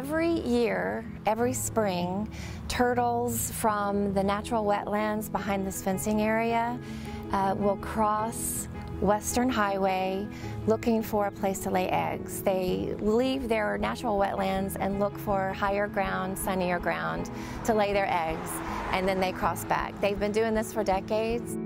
every year, every spring, turtles from the natural wetlands behind this fencing area uh, will cross Western Highway looking for a place to lay eggs. They leave their natural wetlands and look for higher ground, sunnier ground to lay their eggs, and then they cross back. They've been doing this for decades.